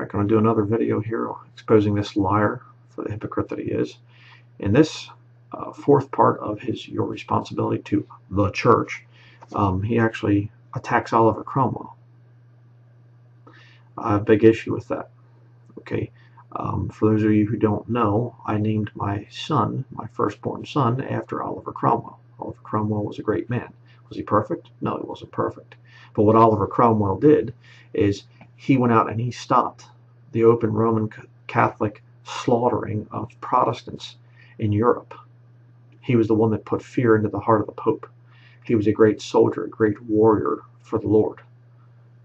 I'm going to do another video here exposing this liar for the hypocrite that he is. In this uh, fourth part of his Your Responsibility to the Church, um, he actually attacks Oliver Cromwell. I have a big issue with that. Okay, um, for those of you who don't know, I named my son, my firstborn son, after Oliver Cromwell. Oliver Cromwell was a great man. Was he perfect? No, he wasn't perfect. But what Oliver Cromwell did is he went out and he stopped the open Roman Catholic slaughtering of Protestants in Europe. He was the one that put fear into the heart of the Pope. He was a great soldier, a great warrior for the Lord.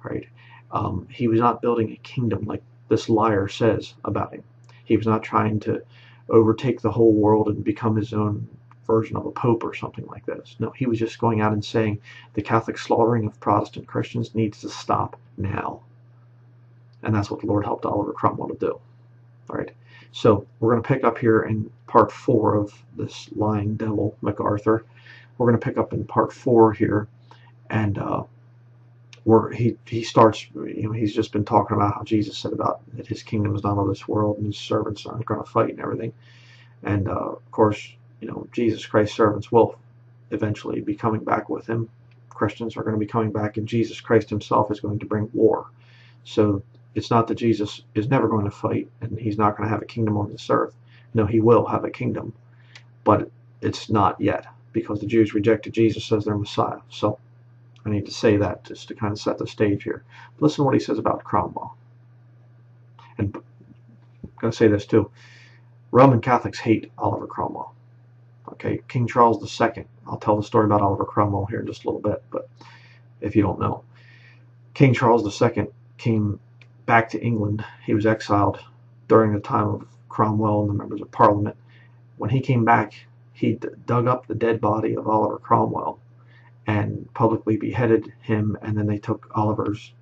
Right? Um, he was not building a kingdom like this liar says about him. He was not trying to overtake the whole world and become his own version of a pope or something like this. No, he was just going out and saying the Catholic slaughtering of Protestant Christians needs to stop now. And that's what the Lord helped Oliver Cromwell to do. All right. So we're going to pick up here in part four of this lying devil, MacArthur. We're going to pick up in part four here, and uh, where he he starts. You know, he's just been talking about how Jesus said about that his kingdom is not of this world, and his servants aren't going to fight and everything. And uh, of course, you know, Jesus Christ's servants will eventually be coming back with him. Christians are going to be coming back, and Jesus Christ himself is going to bring war. So it's not that Jesus is never going to fight and he's not going to have a kingdom on this earth. No, he will have a kingdom, but it's not yet because the Jews rejected Jesus as their Messiah. So I need to say that just to kind of set the stage here. Listen to what he says about Cromwell. And I'm going to say this too. Roman Catholics hate Oliver Cromwell. Okay, King Charles II. I'll tell the story about Oliver Cromwell here in just a little bit, but if you don't know. King Charles II came back to England. He was exiled during the time of Cromwell and the members of Parliament. When he came back, he dug up the dead body of Oliver Cromwell and publicly beheaded him, and then they took Oliver's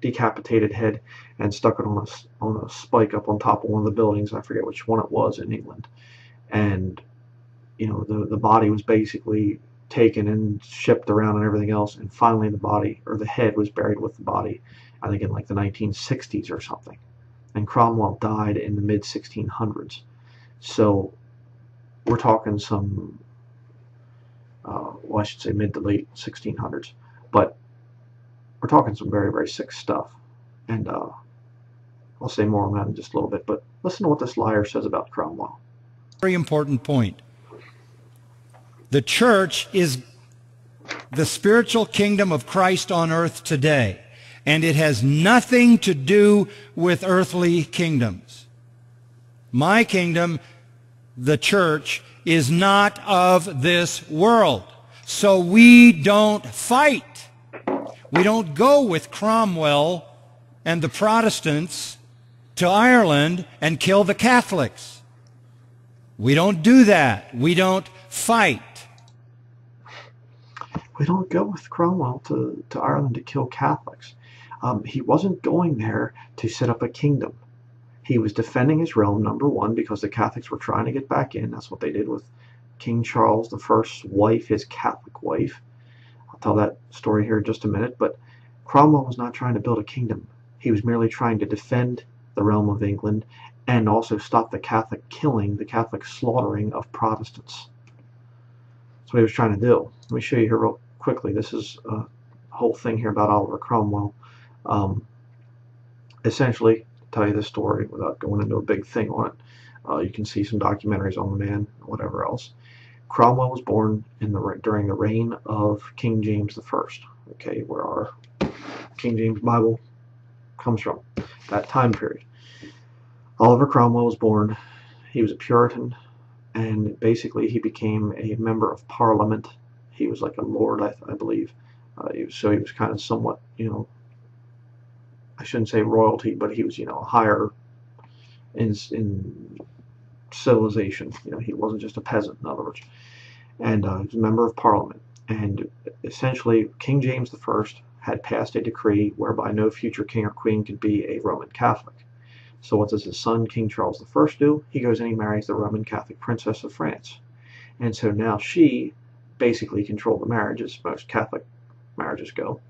decapitated head and stuck it on a, on a spike up on top of one of the buildings. I forget which one it was in England. And, you know, the, the body was basically taken and shipped around and everything else. And finally, the body, or the head, was buried with the body. I think in like the 1960s or something. And Cromwell died in the mid 1600s. So we're talking some, uh, well, I should say mid to late 1600s. But we're talking some very, very sick stuff. And uh, I'll say more on that in just a little bit. But listen to what this liar says about Cromwell. Very important point. The church is the spiritual kingdom of Christ on earth today and it has nothing to do with earthly kingdoms. My kingdom, the church, is not of this world. So we don't fight. We don't go with Cromwell and the Protestants to Ireland and kill the Catholics. We don't do that. We don't fight. We don't go with Cromwell to, to Ireland to kill Catholics. Um, he wasn't going there to set up a kingdom. He was defending his realm, number one, because the Catholics were trying to get back in. That's what they did with King Charles I's wife, his Catholic wife. I'll tell that story here in just a minute. But Cromwell was not trying to build a kingdom. He was merely trying to defend the realm of England and also stop the Catholic killing, the Catholic slaughtering of Protestants. That's what he was trying to do. Let me show you here real quickly. This is a whole thing here about Oliver Cromwell. Um, essentially, tell you the story without going into a big thing on it. Uh, you can see some documentaries on the man, whatever else. Cromwell was born in the during the reign of King James I. Okay, where our King James Bible comes from, that time period. Oliver Cromwell was born. He was a Puritan, and basically he became a member of Parliament. He was like a lord, I, I believe. Uh, he was, so he was kind of somewhat, you know, I shouldn't say royalty, but he was, you know, a higher in, in civilization. You know, he wasn't just a peasant, in other words. And uh, he was a member of parliament. And essentially, King James I had passed a decree whereby no future king or queen could be a Roman Catholic. So what does his son, King Charles I, do? He goes and he marries the Roman Catholic Princess of France. And so now she basically control the marriages, most Catholic marriages go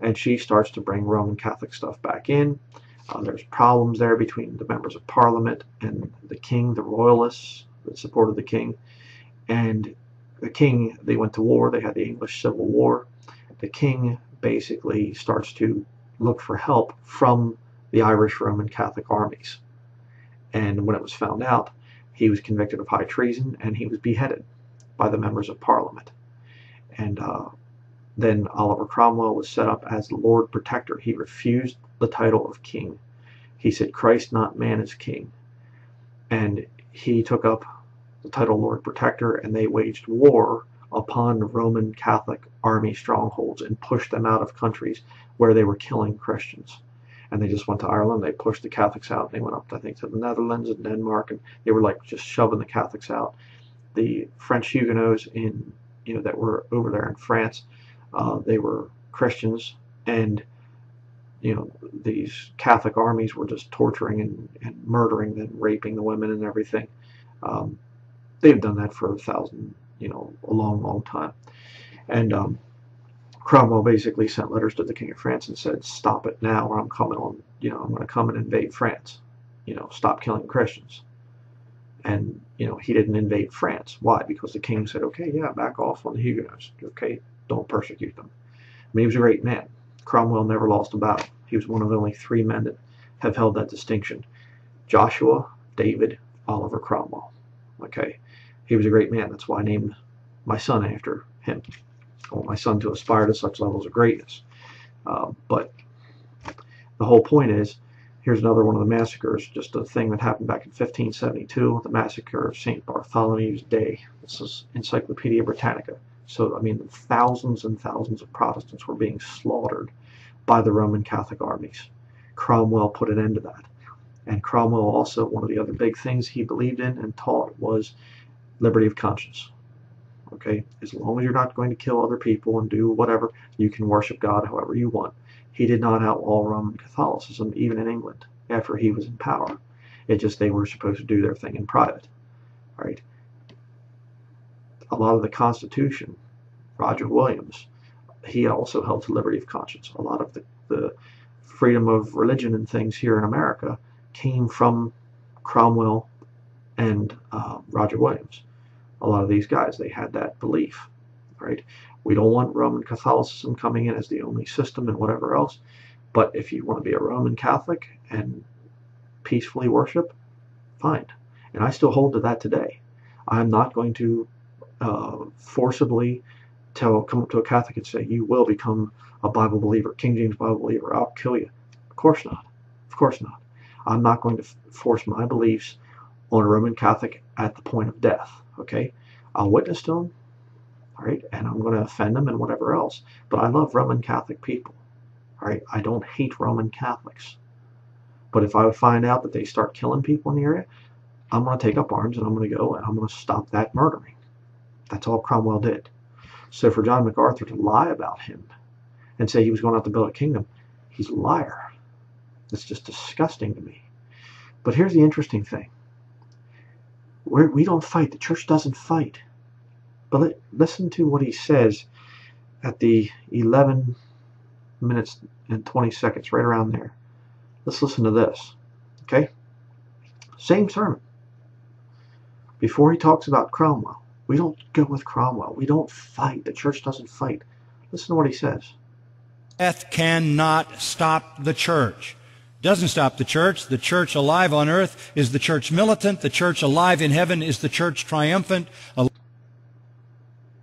and she starts to bring Roman Catholic stuff back in. Uh, there's problems there between the members of parliament and the king, the royalists that supported the king. And the king, they went to war, they had the English Civil War. The king basically starts to look for help from the Irish Roman Catholic armies. And when it was found out, he was convicted of high treason and he was beheaded by the members of parliament. And uh, then Oliver Cromwell was set up as Lord Protector. He refused the title of king. He said, Christ, not man, is king. And he took up the title Lord Protector and they waged war upon Roman Catholic army strongholds and pushed them out of countries where they were killing Christians. And they just went to Ireland, they pushed the Catholics out, they went up, I think, to the Netherlands and Denmark, and they were like just shoving the Catholics out. The French Huguenots in, you know, that were over there in France, uh, they were Christians, and you know these Catholic armies were just torturing and, and murdering and raping the women and everything. Um, they've done that for a thousand, you know, a long, long time. And um, Cromwell basically sent letters to the King of France and said, "Stop it now, or I'm coming on. You know, I'm going to come and invade France. You know, stop killing Christians." And you know, he didn't invade France. Why? Because the king said, "Okay, yeah, back off on the Huguenots. Okay, don't persecute them. I mean, he was a great man. Cromwell never lost a battle. He was one of the only three men that have held that distinction. Joshua, David, Oliver Cromwell. Okay, he was a great man. That's why I named my son after him. I want my son to aspire to such levels of greatness. Uh, but the whole point is, here's another one of the massacres, just a thing that happened back in 1572, the massacre of St. Bartholomew's Day. This is Encyclopedia Britannica. So, I mean, thousands and thousands of Protestants were being slaughtered by the Roman Catholic armies. Cromwell put an end to that. And Cromwell also, one of the other big things he believed in and taught was liberty of conscience. Okay, as long as you're not going to kill other people and do whatever, you can worship God however you want. He did not outlaw Roman Catholicism, even in England, after he was in power. It just they were supposed to do their thing in private. Right? a lot of the Constitution, Roger Williams, he also held to liberty of conscience. A lot of the, the freedom of religion and things here in America came from Cromwell and uh, Roger Williams. A lot of these guys, they had that belief, right? We don't want Roman Catholicism coming in as the only system and whatever else. But if you want to be a Roman Catholic and peacefully worship, fine. And I still hold to that today. I'm not going to uh, forcibly tell come up to a Catholic and say you will become a Bible believer, King James Bible believer. I'll kill you. Of course not. Of course not. I'm not going to force my beliefs on a Roman Catholic at the point of death. Okay, I'll witness to them. Right, and I'm going to offend them and whatever else. But I love Roman Catholic people. Right, I don't hate Roman Catholics. But if I find out that they start killing people in the area, I'm going to take up arms and I'm going to go and I'm going to stop that murdering. That's all Cromwell did. So for John MacArthur to lie about him and say he was going out to build a kingdom, he's a liar. It's just disgusting to me. But here's the interesting thing. We're, we do not fight. The church doesn't fight. But listen to what he says at the 11 minutes and 20 seconds, right around there. Let's listen to this. Okay? Same sermon. Before he talks about Cromwell, we don't go with Cromwell. We don't fight. The church doesn't fight. Listen to what he says. Death cannot stop the church. Doesn't stop the church. The church alive on earth is the church militant. The church alive in heaven is the church triumphant.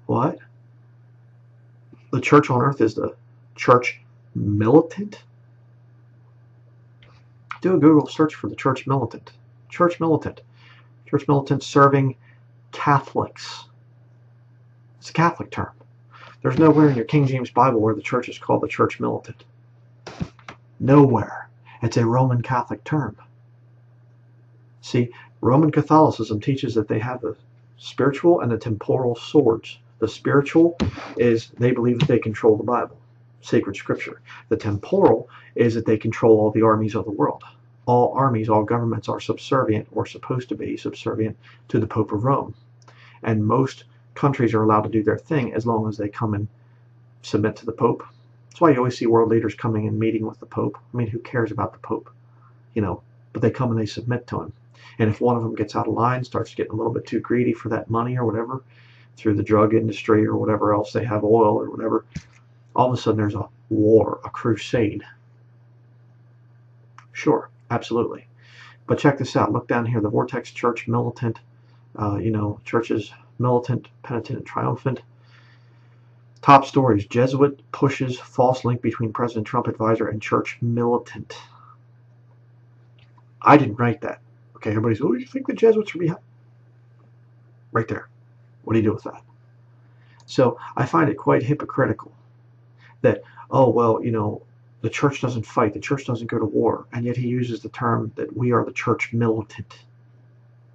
What? The church on earth is the church militant? Do a Google search for the church militant. Church militant. Church militant serving Catholics. It's a Catholic term. There's nowhere in your King James Bible where the church is called the church militant. Nowhere. It's a Roman Catholic term. See, Roman Catholicism teaches that they have the spiritual and the temporal swords. The spiritual is they believe that they control the Bible, sacred scripture. The temporal is that they control all the armies of the world all armies, all governments are subservient or supposed to be subservient to the Pope of Rome and most countries are allowed to do their thing as long as they come and submit to the Pope. That's why you always see world leaders coming and meeting with the Pope. I mean, who cares about the Pope? you know, but they come and they submit to him. And if one of them gets out of line, starts getting a little bit too greedy for that money or whatever, through the drug industry or whatever else they have oil or whatever, all of a sudden there's a war, a crusade. Sure, absolutely. But check this out. Look down here. The Vortex Church militant, uh, you know, churches militant, penitent, and triumphant. Top stories Jesuit pushes false link between President Trump advisor and church militant. I didn't write that. Okay, everybody's, oh, you think the Jesuits are behind? Right there. What do you do with that? So I find it quite hypocritical that, oh, well, you know, the church doesn't fight, the church doesn't go to war, and yet he uses the term that we are the church militant,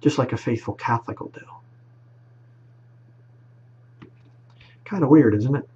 just like a faithful Catholic will do. Kind of weird, isn't it?